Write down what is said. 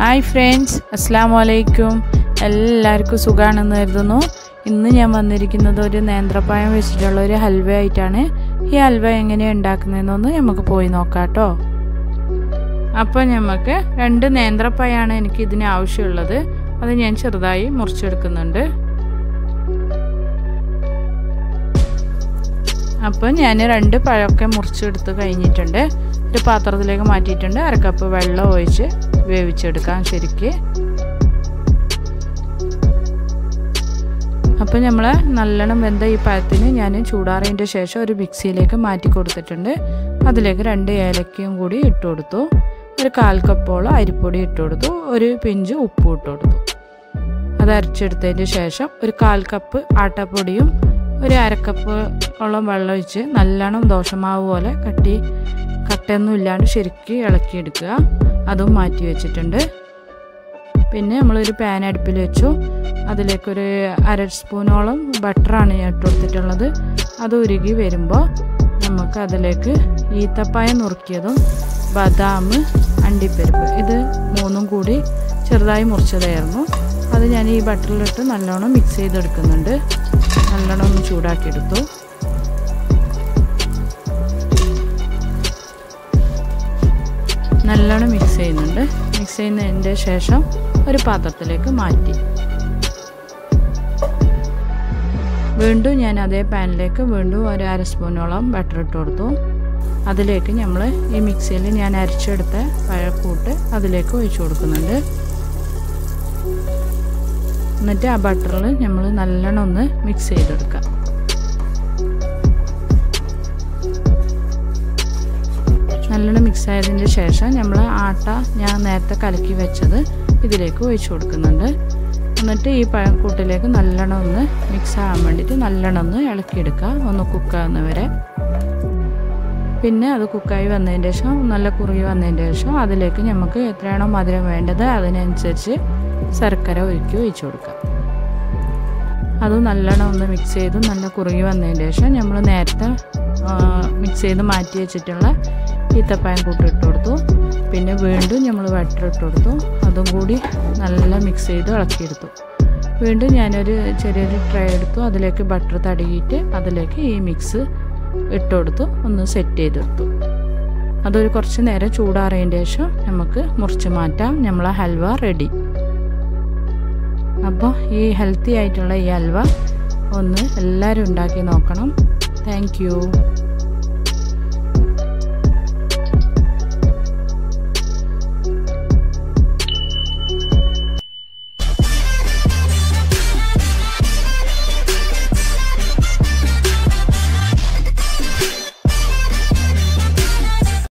Hi friends അസ്സാം വലൈക്കും എല്ലാവർക്കും സുഖമാണെന്ന് കരുതുന്നു. ഇന്ന് ഞാൻ വന്നിരിക്കുന്നത് ഒരു നേന്ത്രപ്പായം വെച്ചിട്ടുള്ള ഒരു ഹൽവ ആയിട്ടാണ്. ഈ ഹൽവ എങ്ങനെയാണ് ഉണ്ടാക്കുന്നതെന്നൊന്ന് നമുക്ക് പോയി നോക്കാം കേട്ടോ. അപ്പോൾ നമുക്ക് രണ്ട് നേന്ത്രപ്പായാണ് എനിക്ക് ഇതിന് ആവശ്യമുള്ളത്. അത് ഞാൻ ചെറുതായി മുറിച്ചെടുക്കുന്നുണ്ട്. അപ്പോൾ ഞാൻ രണ്ട് പഴമൊക്കെ മുറിച്ചെടുത്ത് കഴിഞ്ഞിട്ടുണ്ട്. ഒരു പാത്രത്തിലേക്ക് മാറ്റിയിട്ടുണ്ട്. അരക്കപ്പ് വെള്ളം ഒഴിച്ച്. വേവിച്ചെടുക്കാം ശരിക്ക്. അപ്പോൾ നമ്മൾ നല്ലോണം വെന്ത ഈ പഴത്തിന് ഞാൻ ചൂടാറിയതിന്റെ ശേഷം ഒരു മിക്സിയിലേക്ക് മാറ്റി കൊടുത്തിട്ടുണ്ട്. അതിലേക്ക് രണ്ട് ഏലക്കയും കൂടി ഇട്ട് കൊടുത്തു. ഒരു കാൽ കപ്പോളം അരിപ്പൊടി ഇട്ട് കൊടുത്തു. ഒരു പിഞ്ച് ഉപ്പ് ഇട്ട് കൊടുത്തു. അത് അരച്ചെടുത്തതിന് ശേഷം ഒരു കാൽ കപ്പ് ആട്ടപ്പൊടിയും ഒരു അരക്കപ്പ് ഓളം വെള്ളം ഒഴിച്ച് നല്ലോണം ദോശമാവ് പോലെ കട്ടി കട്ടയൊന്നും ഇല്ലാണ്ട് ശരിക്ക് ഇളക്കിയെടുക്കുക അതും മാറ്റി വെച്ചിട്ടുണ്ട്. പിന്നെ നമ്മളൊരു പാൻ അടുപ്പിൽ വെച്ചു. അതിലേക്കൊരു അര സ്പൂണോളം ബട്ടറാണ് ഞാൻ ഇട്ട് കൊടുത്തിട്ടുള്ളത്. അത് ഉരുകി വരുമ്പോൾ നമുക്ക് അതിലേക്ക് ഈത്തപ്പായ നുറുക്കിയതും ബദാം അണ്ടിപ്പരിപ്പ് ഇത് മൂന്നും കൂടി ചെറുതായി മുറിച്ചതായിരുന്നു. അത് ഞാൻ ഈ ബട്ടറിലിട്ട് നല്ലോണം മിക്സ് ചെയ്തെടുക്കുന്നുണ്ട്. നല്ലോണം ഒന്ന് ചൂടാക്കിയെടുത്തു നല്ലോണം മിക്സ് ചെയ്യുന്നുണ്ട്. മിക്സ് ചെയ്യുന്നതിന്റെ ശേഷം ഒരു പാത്രത്തിലേക്ക് മാറ്റി. വീണ്ടും ഞാൻ അതേ പാനിലേക്ക് വീണ്ടും ഒരു അര സ്പൂണോളം ബട്ടർ ഇട്ട് കൊടുത്തു. അതിലേക്ക് നമ്മൾ ഈ മിക്സിയിൽ ഞാൻ അരച്ചെടുത്ത പഴക്കൂട്ട് അതിലേക്ക് ഒഴിച്ചു കൊടുക്കുന്നുണ്ട്. എന്നിട്ട് ആ ബട്ടറിൽ നമ്മൾ നല്ലോണം ഒന്ന് മിക്സ് ചെയ്തെടുക്കാം. നല്ലോണം മിക്സ് ആയതിന് ശേഷം നമ്മൾ ആട്ട ഞാൻ നേരത്തെ കലക്കി വെച്ചത് ഇതിലേക്ക് ഒഴിച്ചു കൊടുക്കുന്നുണ്ട്. എന്നിട്ട് ഈ പഴക്കൂട്ടിലേക്ക് നല്ലോണം ഒന്ന് മിക്സ് ആകാൻ വേണ്ടിയിട്ട് നല്ലോണം ഒന്ന് ഇളക്കിയെടുക്കുക. ഒന്ന് കുക്കാവുന്ന വരെ പിന്നെ അത് കുക്കായി വന്നതിന് ശേഷം നല്ല കുറുകി വന്നതിന് ശേഷം അതിലേക്ക് നമുക്ക് എത്രയാണോ മധുരം വേണ്ടത് അതിനനുസരിച്ച് ശർക്കര ഒരുക്കി ഒഴിച്ചു കൊടുക്കുക. അത് നല്ലോണം ഒന്ന് മിക്സ് ചെയ്ത് നല്ല കുറുകി വന്നതിന് ശേഷം നമ്മൾ നേരത്തെ മിക്സ് ചെയ്ത് മാറ്റി വെച്ചിട്ടുള്ള ഈത്തപ്പായം കൂട്ടി ഇട്ട് കൊടുത്തു. പിന്നെ വീണ്ടും നമ്മൾ ബട്ടർ ഇട്ട് കൊടുത്തു. അതും കൂടി നല്ല മിക്സ് ചെയ്ത് ഇളക്കിയെടുത്തു. വീണ്ടും ഞാനൊരു ചെറിയൊരു ട്രൈ എടുത്തു. അതിലേക്ക് ബട്ടർ തടകിയിട്ട് അതിലേക്ക് ഈ മിക്സ് ഇട്ട് കൊടുത്തു. ഒന്ന് സെറ്റ് ചെയ്തെടുത്തു. അതൊരു കുറച്ച് നേരം ചൂടാറിയതിന് ശേഷം നമുക്ക് മുറിച്ച് മാറ്റാം. നമ്മളെ ഹൽവ റെഡി അപ്പോൾ ഈ ഹെൽത്തി ആയിട്ടുള്ള ഈ ഹൽവ ഒന്ന് എല്ലാവരും ഉണ്ടാക്കി നോക്കണം. താങ്ക്